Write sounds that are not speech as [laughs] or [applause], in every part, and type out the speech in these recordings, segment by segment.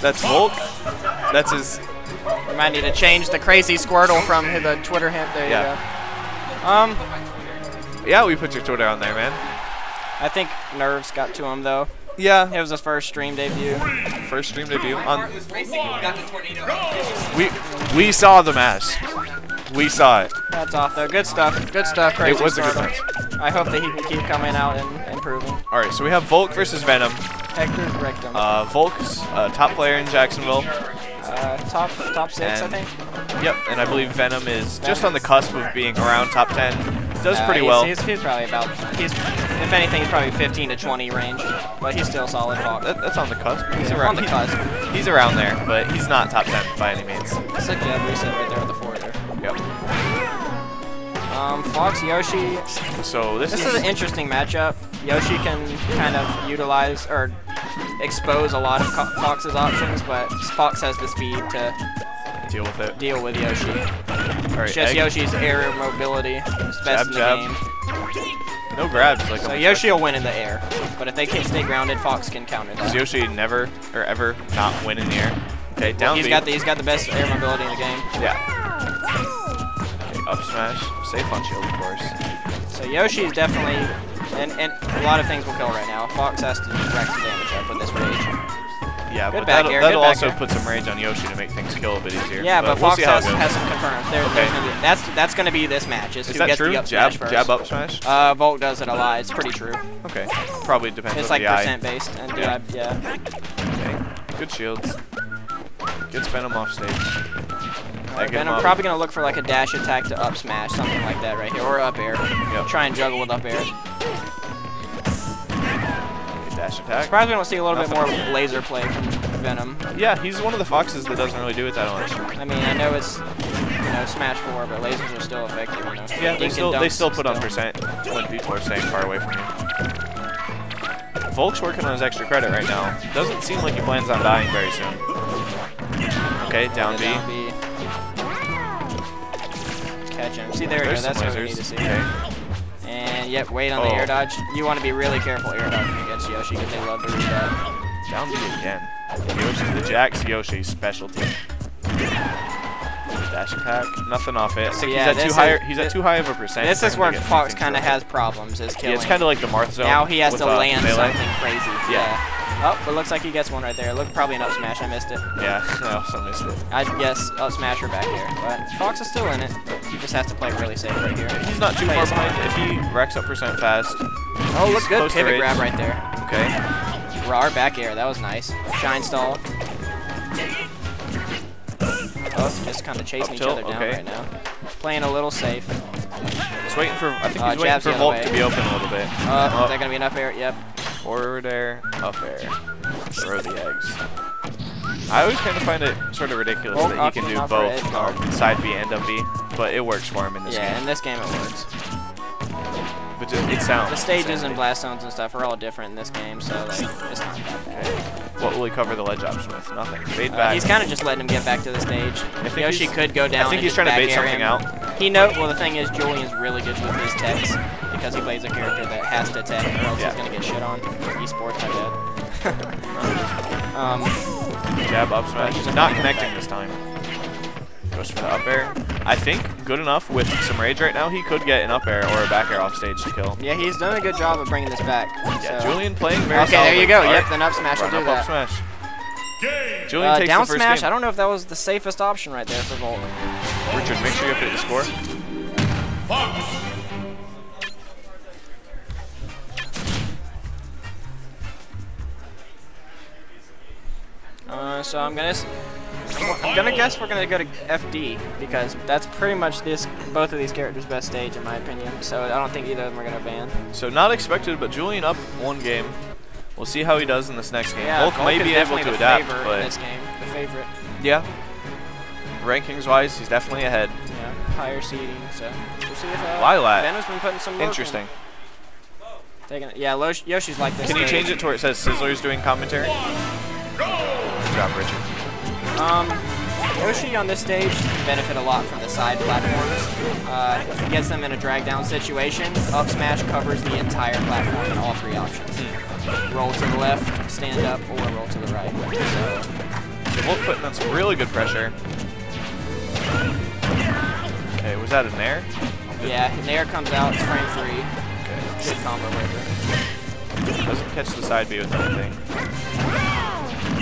That's Volc. That's his. We might need to change the crazy Squirtle from the Twitter hint. There Yeah. you go. Um, Yeah, we put your Twitter on there, man. I think Nerves got to him though. Yeah, It was his first stream debut. first stream debut. On, we we saw the mask. We saw it. That's off though. Good stuff. Good stuff. Crazy It was a good match. I hope that he can keep coming out and improving. All right, so we have Volc versus Venom. Hector's Rectum. Uh, Volc's uh, top player in Jacksonville. Uh, top top six, and- I think. Yep, and I believe Venom is just on the cusp of being around top 10. Does Uh, pretty he's, well. He's, he's probably about. He's, if anything, he's probably 15 to 20 range, but he's still solid. Fox. That, that's on the cusp. He's Yeah, around on the he's- cusp. He's around there, but he's not top 10 by any means. It's a jab reset right there with the forward there. Yep. Um, Fox Yoshi. So this, This is, is an interesting matchup. Yoshi can kind of utilize or expose a lot of Co- Fox's options, but Fox has the speed to deal with it. deal with Yoshi. Right, just egg. Yoshi's air mobility is best Jab, in the jab. game. No grabs. Like So Yoshi will win in the air, but if they can stay grounded, Fox can counter Does. Yoshi never or ever not win in the air? Okay, down He's B. got the he's got the best air mobility in the game. Yeah. Okay, up smash. Safe on shield, of course. So Yoshi's definitely, and, and a lot of things will kill right now. Fox has to rack some damage up with this rage. Yeah, Good but back that'll, air, that'll also air. put some rage on Yoshi to make things kill a bit easier. Yeah, but, we'll Fox has, has some confirmed. There, Okay. gonna that's that's gonna be this match. Is, Is who that gets true? the up Jab, smash first. jab up smash? Uh, Volc does it a lot. It's pretty true. Okay. Probably depends It's on like the eye. percent based, and Yeah. jab, yeah. Okay. Good shields. Gets Venom off stage. Him Venom probably gonna look for like a dash attack to up smash, something like that right here, or up air. Yep. Try and juggle with up air. Dash attack. Surprised we don't see a little bit more laser play from Venom. Yeah, he's one of the foxes that doesn't really do it that much. I mean, I know it's you know Smash 4, but lasers are still effective. You know. Yeah, they Dink still they still put on percent when people are staying far away from you. Volc's working on his extra credit right now. Doesn't seem like he plans on dying very soon. Okay, down B. Down B. Catch him. See, there we go. That's what we need to see. Okay. And yep, wait on the Oh. air dodge. You want to be really careful air dodging against Yoshi because they love to read that. Down B again. Yoshi, the Jack's Yoshi specialty. Dash attack, nothing off it. I think yeah, he's at too is- high. He's at too high of a percent. This is where Fox kind of has problems. Is Yeah, it's kind of like the Marth zone. now he has to land something crazy. Yeah. Oh, but looks like he gets one right there. Look, probably an up smash. I missed it. Yeah, [laughs] I also missed it. I guess up smash or back here. But Fox is still in it. He just has to play really safe right here. He's not too far behind. If he racks up percent fast. Oh, look good to pivot grab right there. Okay. Raw back air. That was nice. Shine stall. Both just kind of chasing each other down okay. right now. Playing a little safe. He's waiting for. I think Uh, he's waiting for the other to be open a little bit. Uh, Up, is that gonna be enough air? Yep. Forward air, up air. Throw the eggs. I always kind of find it sort of ridiculous Volc that he can do out for edge both um, side B and up B, but it works for him in this Yeah, game. Yeah, in this game it works. But just, it sounds. The stages and blast zones and stuff are all different in this game, so like it's not that bad. What will he cover the ledge option with? Nothing. Fade Uh, back. he's kind of just letting him get back to the stage. think Yoshi could go down. I think he's trying to bait something him. out. He know. Well, the thing is, Julian's really good with his techs because he plays a character that has to attack or else Yeah. he's gonna get shit on. Esports, my bad. [laughs] um, Jab up smash. he's not not connecting this time. Goes for the up air. I think good enough with some rage right now. He could get an up air or a back air off stage to kill. yeah, he's done a good job of bringing this back. Yeah, so. Julian playing very Okay, there you go. All Yep, right. then up smash will do up, that. up smash. Julian Uh, takes down the first smash. game. I don't know if that was the safest option right there for Volc. Richard, make sure you update the score. Uh, so I'm gonna, I'm gonna guess we're gonna go to FD because that's pretty much this both of these characters' best stage in my opinion. So I don't think either of them are gonna ban. So not expected, but Julian up one game. We'll see how he does in this next game. Yeah, Volc Volc may be able to adapt, favorite in but this game, the favorite. yeah. Rankings wise, he's definitely ahead. Yeah, higher seeding. So we'll see if uh, Lilac. Venom's been putting some work in. Interesting. Taking it. Yeah, Yoshi's like this. Can you change it to where it says Sizzler's doing commentary? Job, Richard. Um, Yoshi on this stage can benefit a lot from the side platforms. Uh, if he gets them in a drag down situation, up smash covers the entire platform in all three options. Roll to the left, stand up, or roll to the right. So Wolf putting on some really good pressure. Okay, was that an air? Yeah, Nair comes out, it's frame three. Okay. Good combo breaker. Doesn't catch the side B with anything.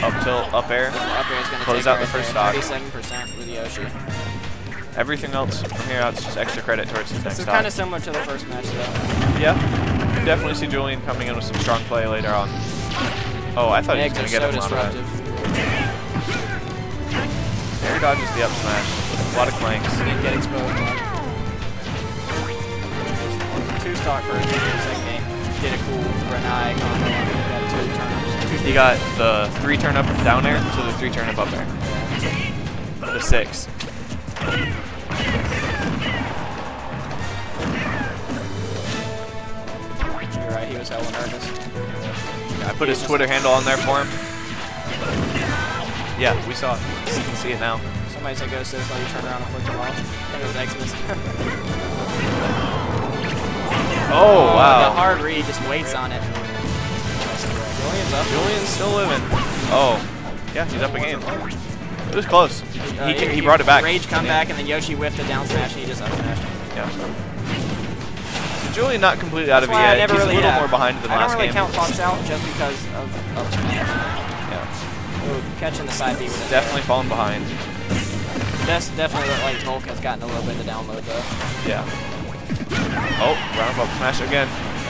Up tilt, up air. Up air is to Close take out the first stock. 37% with Yoshi. Everything else from here out is just extra credit towards his next is stock. kind of similar to the first match, though. Yeah. You definitely see Julian coming in with some strong play later on. Oh, I thought he was going to get so him that. disruptive. Air dodges the up smash. A lot of clanks. Didn't get exposed. Two stock for the second game. Did a cool Renai combo on. Got two turnips. He got the three turn up down air to the three turn up up air. The six. You're right, he was hella nervous. I put his Twitter handle on there for him. Yeah, we saw it. You can see it now. Somebody said go to this while you turn around and flip them off. I think it was Xmas. Oh, The wow. hard read just waits on it. Julian's up. Julian's still living. Oh, yeah, he's up a game. It was close. He, Uh, he, he brought it back. Rage comeback, and then Yoshi whiffed a down smash, and he just up smashed. Yeah. So Julian not completely out of it That's why I yet. never He's really, a little yeah. more behind than I last don't really game. count Fox out just because of up smash. Yeah. Ooh, catching the side B with it. Definitely falling behind. That's definitely look like Volc has gotten a little bit of the download though. Yeah. Oh, round up smash again.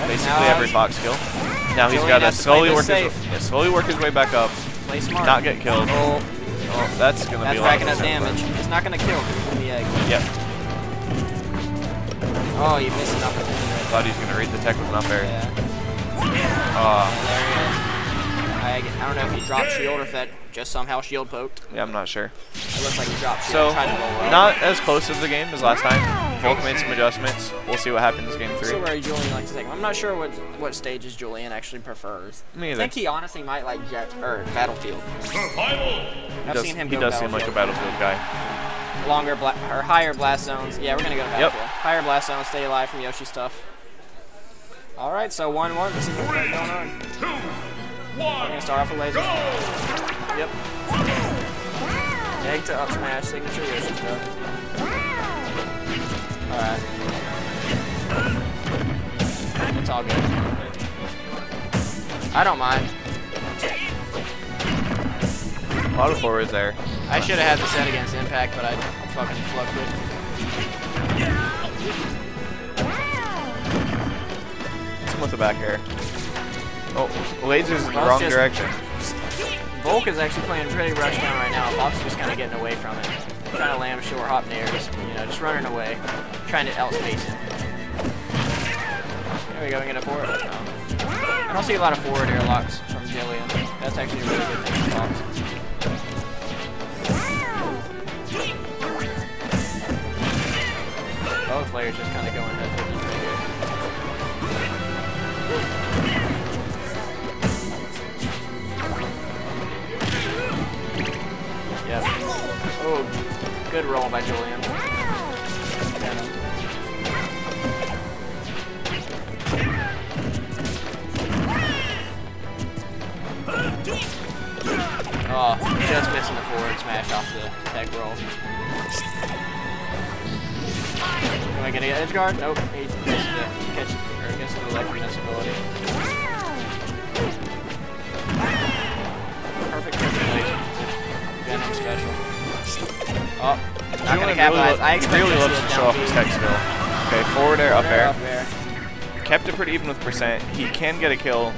Basically every Fox kill. Now he's got to has to play slowly work his yeah, slowly work his way back up, Play smart. not get killed. Oh, Oh, that's gonna that's be a lot racking of up damage. It's not gonna kill. in the egg. Yep. Oh, you missing up with it. Thought he was gonna read the tech with an up air. Yeah. Ah, There he is. I, I don't know if he dropped shield or if that just somehow shield poked. yeah, I'm not sure. It looks like he dropped So, shield. roll not as close of the game as last time. Volc made some adjustments. We'll see what happens in game So three. where Julian likes to take him. I'm not sure what what stages Julian actually prefers. Me either. I think he honestly might like Jet or Battlefield. He I've does, seen him he go does seem like a Battlefield. battlefield guy. longer bla or higher blast zones. Yeah, we're gonna go to Yep. Battlefield. Higher blast zones, stay alive from Yoshi stuff. All right, so one one. This is what's going on. We're gonna start off with lasers. Yep. Egg to up smash, signature Yoshi stuff. All right. It's all good. I don't mind. A lot of forwards there. I should have had the set against Impact, but I, I'm fucking flubbed him with the back air. Oh, lasers in the wrong just- direction. Volc is actually playing pretty rush down right now. Is just kind of getting away from it. Trying to land short hop nairs, you know, just running away. Trying to outspace it. There we go, we get a forward. I don't see a lot of forward airlocks from Julian. That's actually a really good thing for Fox. Both players just kind of going head to. Yep. Oh, good roll by Julian. Oh, just missing the forward smash off the tech roll. Am I getting an edge guard? Nope. He missed the catch or gets the leg invincibility. Perfect circulation. Venom special. Oh, not gonna capitalize. really, I expect really loves to show off his tech skill. Okay, forward air, up air. Up air. Kept it pretty even with percent. He can get a kill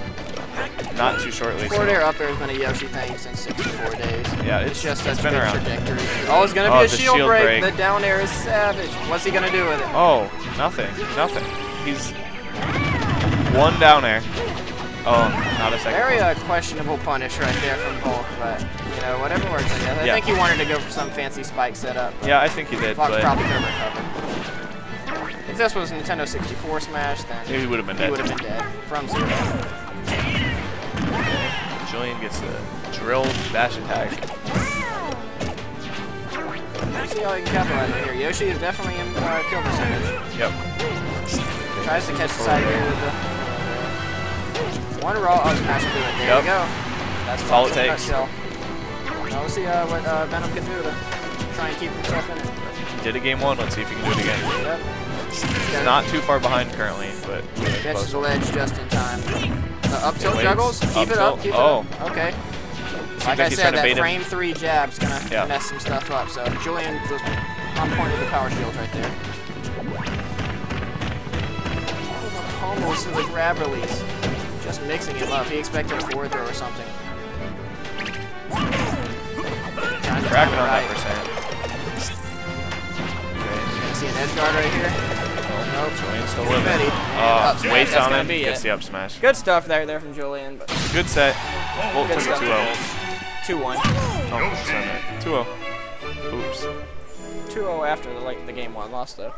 not too shortly. so- Forward air up air has been a Yoshi thing since 64 days. Yeah, It's it's, just it's such been good around. trajectory. Oh, it's gonna Oh, be a shield, shield break. break. The down air is savage. What's he gonna do with it? Oh, nothing, nothing. He's one down air. Oh, not a second. Very uh, questionable punish right there from Volc, but you know whatever works. I guess. I Yeah. think he wanted to go for some fancy spike setup. Yeah, I think he did, Fox but probably could have recovered. If this was Nintendo 64 Smash, then he would have been dead. he would have been dead from zero. Julian gets the drill dash attack. Let's see how he can capitalize it here. Yoshi is definitely in uh, kill percentage. Yep. Tries to catch the side here with the one raw up smash will do it. There Yep. you go. That's That's all it takes. nutshell. Well, we'll see uh, what uh, Venom can do to try and keep himself in it. He did a game one. Let's see if he can do it again. Yep. He's not too far behind currently, but Catches the ledge just in time. Uh, up tilt juggles. Keep Up it up. Keep Oh. it up. Okay. Seems Like like I said, that bait him. frame three jab's gonna Yeah. mess some stuff up. So Julian was on point with the power shield right there. Oh, the combos to the grab release. Just mixing him up. He expected a forward throw or something. Cracking on it that right. percent. Okay. Gonna see an edge guard right here. Nope. Julian's still Confetti. living. And Uh, up waits on gonna him. Gets it. the up smash. Good stuff there, there from Julian, but Good set. Volc Good took it 2-0. 2-1. Oh, 2-0. Oops. 2-0 after the like the game one loss though.